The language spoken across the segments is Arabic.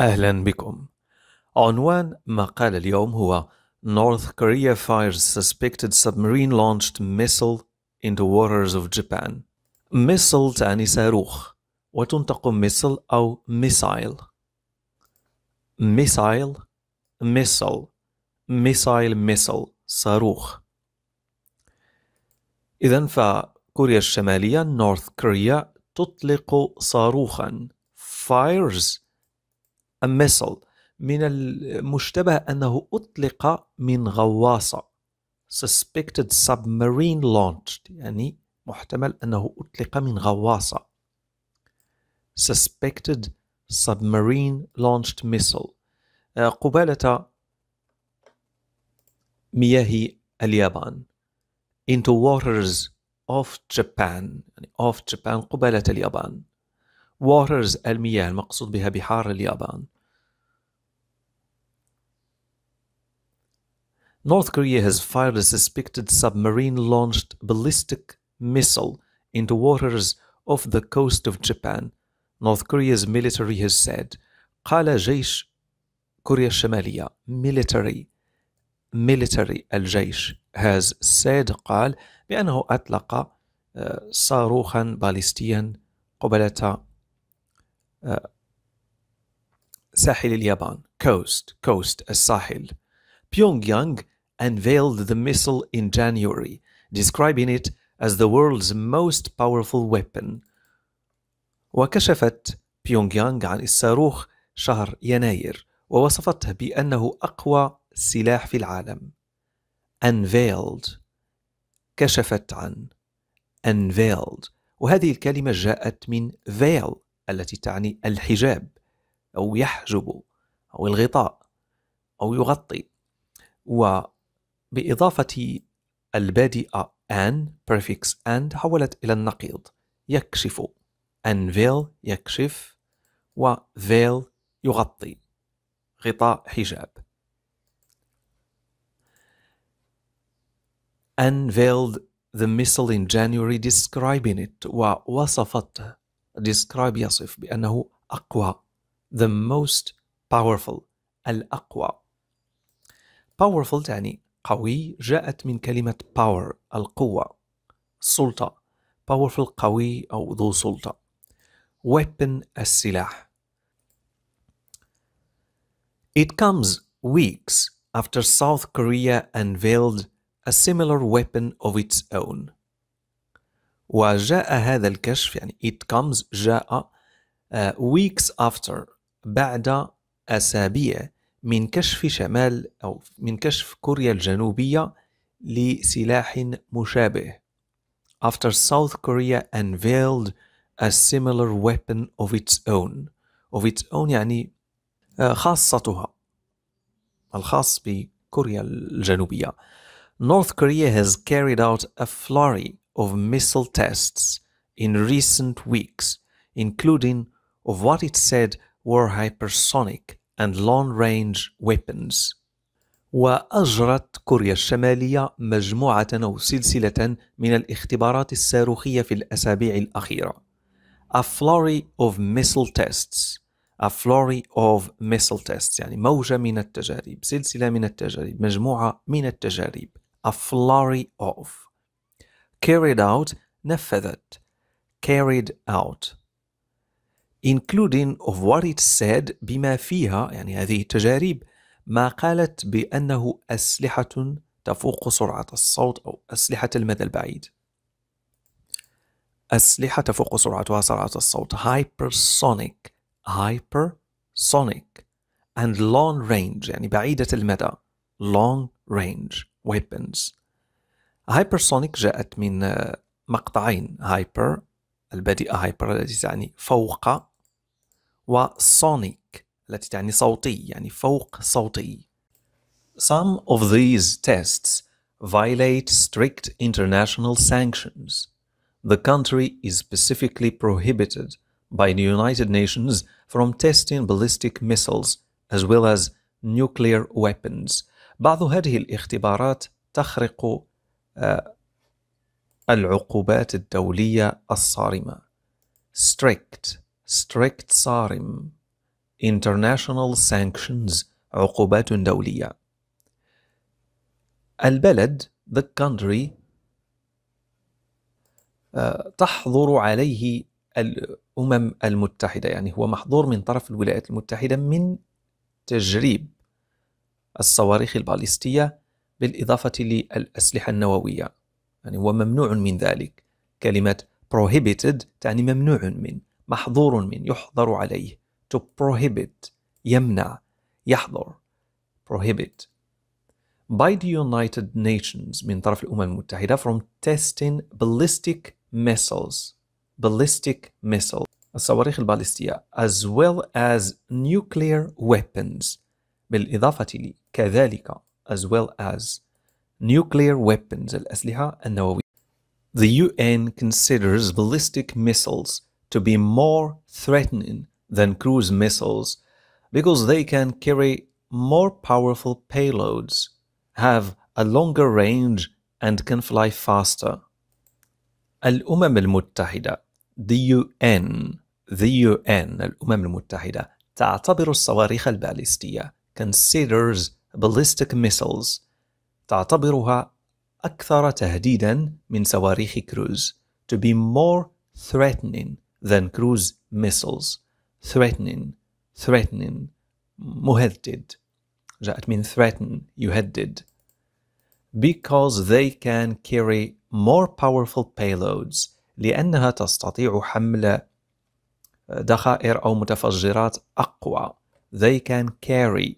أهلا بكم عنوان مقال اليوم هو North Korea fires suspected submarine launched missile into waters of Japan missile تعني صاروخ وتنطق missile أو missile missile missile missile missile صاروخ إذا فكوريا الشمالية North Korea تطلق صاروخا fires missile من المشتبه أنه أطلق من غواصة suspected submarine launched يعني محتمل أنه أطلق من غواصة suspected submarine launched missile قبالة مياه اليابان into waters of Japan يعني of Japan قبالة اليابان waters المياه المقصود بها بحار اليابان North Korea has fired a suspected submarine-launched ballistic missile into waters off the coast of Japan. North Korea's military has said قال جيش كوريا الشمالية military military الجيش has said قال بأنه أطلق صاروخا باليستيا قبلة ساحل اليابان coast coast الساحل يانغ unveiled the missile in January, describing it as the world's most powerful weapon. وكشفت بيونغ يانغ عن الصاروخ شهر يناير ووصفته بأنه أقوى سلاح في العالم. Unveiled كشفت عن unveiled وهذه الكلمة جاءت من veil التي تعني الحجاب أو يحجب أو الغطاء أو يغطي. وبإضافة البادئة an prefix and حولت إلى النقيض. يكشف. unveil يكشف. و veil يغطي. غطاء حجاب. unveiled the missile in January describing it. ووصفته. describe يصف بأنه أقوى the most powerful الأقوى powerful تعني قوي جاءت من كلمة power القوة سلطة powerful قوي أو ذو سلطة weapon السلاح It comes weeks after South Korea unveiled a similar weapon of its own وجاء هذا الكشف يعني it comes جاء uh, weeks after بعد أسابيع من كشف شمال أو من كشف كوريا الجنوبية لسلاح مشابه after South Korea unveiled a similar weapon of its own of its own يعني خاصتها الخاص بكوريا الجنوبية North Korea has carried out a flurry of missile tests in recent weeks, including of what it said were hypersonic and long-range weapons. وأجرت كوريا الشمالية مجموعة أو سلسلة من الاختبارات الصاروخية في الأسابيع الأخيرة. A flurry of missile tests. A flurry of missile tests يعني موجة من التجارب، سلسلة من التجارب، مجموعة من التجارب. A flurry of. Carried out نفذت. Carried out. including of what it said بما فيها يعني هذه التجارب ما قالت بأنه أسلحة تفوق سرعة الصوت أو أسلحة المدى البعيد. أسلحة تفوق سرعتها سرعة الصوت. Hypersonic. Hypersonic. And long range يعني بعيدة المدى. Long range weapons. hypersonic جاءت من مقطعين hyper البادئة hyper التي تعني فوق وسونيك التي تعني صوتي يعني فوق صوتي Some of these tests violate strict international sanctions. The country is specifically prohibited by the United Nations from testing ballistic missiles as well as nuclear weapons. بعض هذه الاختبارات تخرق العقوبات الدولية الصارمة. Strict strict صارم international sanctions عقوبات دولية البلد the country آه، تحظر عليه الأمم المتحدة يعني هو محظور من طرف الولايات المتحدة من تجريب الصواريخ الباليستية بالإضافة للأسلحة النووية. يعني هو ممنوع من ذلك. كلمة prohibited تعني ممنوع من محظور من يحظر عليه. To prohibit يمنع يحظر. Prohibit. By the United Nations من طرف الأمم المتحدة from testing ballistic missiles. Ballistic missiles. الصواريخ البالستية as well as nuclear weapons. بالإضافة ل كذلك. as well as nuclear weapons الأسلحة النووية The UN considers ballistic missiles to be more threatening than cruise missiles because they can carry more powerful payloads, have a longer range, and can fly faster. الأمم المتحدة the UN the UN الأمم المتحدة تعتبر الصواريخ البالستية considers ballistic missiles تعتبرها أكثر تهديدا من صواريخ كروز to be more threatening than cruise missiles threatening threatening مهدد جاءت من threaten يهدد because they can carry more powerful payloads لأنها تستطيع حمل ذخائر أو متفجرات أقوى they can carry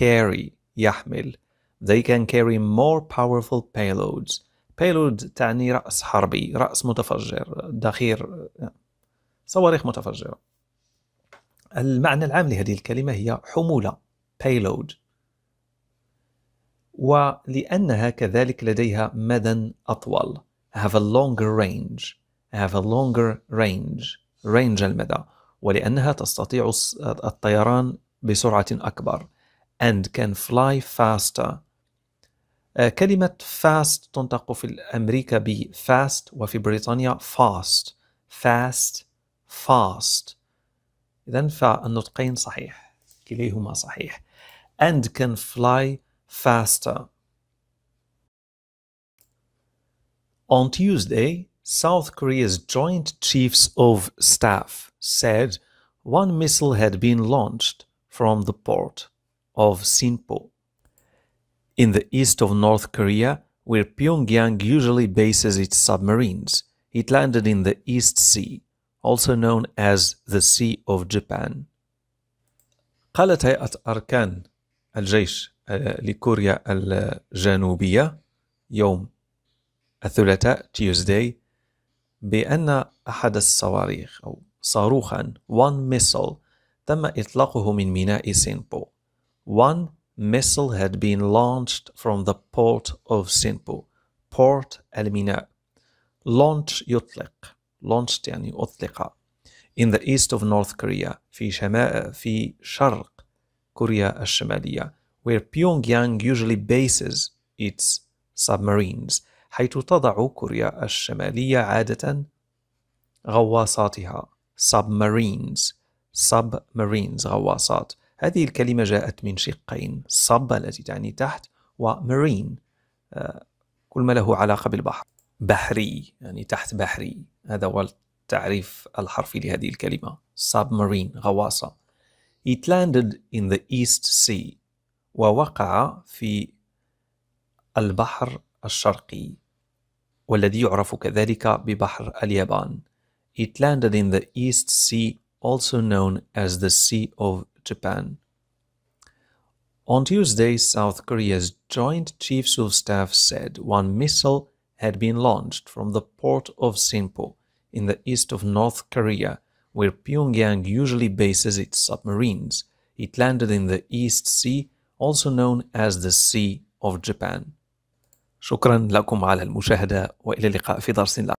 carry يحمل. They can carry more powerful payloads. Payload تعني رأس حربي رأس متفجر ذخير صواريخ متفجرة. المعنى العام لهذه الكلمة هي حمولة payload. ولأنها كذلك لديها مدى أطول. Have a longer range. Have a longer range. Range المدى. ولأنها تستطيع الطيران بسرعة أكبر. and can fly faster كلمة fast تنطق في أمريكا ب fast وفي بريطانيا fast fast fast إذا فالنطقين صحيح كليهما صحيح and can fly faster On Tuesday, South Korea's Joint Chiefs of Staff said one missile had been launched from the port of Sinpo in the east of North Korea, where Pyongyang usually bases its submarines. It landed in the East Sea, also known as the Sea of Japan. قالت هيئة أركان الجيش لكوريا الجنوبية يوم الثلاثاء Tuesday بأن أحد الصواريخ أو صاروخا one missile تم إطلاقه من ميناء سينبو one missile had been launched from the port of Sinpo port الميناء launch يطلق launched يعني أطلق in the east of North Korea في شمال في شرق كوريا الشمالية where Pyongyang usually bases its submarines حيث تضع كوريا الشمالية عادة غواصاتها submarines submarines غواصات هذه الكلمة جاءت من شقين sub التي تعني تحت ومارين آه، كل ما له علاقة بالبحر. بحري يعني تحت بحري. هذا هو التعريف الحرفي لهذه الكلمة. submarine غواصة. It landed in the East Sea ووقع في البحر الشرقي والذي يعرف كذلك ببحر اليابان. It landed in the East Sea, also known as the Sea of Japan. On Tuesday, South Korea's Joint Chiefs of Staff said one missile had been launched from the port of Sinpo in the east of North Korea, where Pyongyang usually bases its submarines. It landed in the East Sea, also known as the Sea of Japan. شكرا لكم على المشاهدة وإلى اللقاء في درس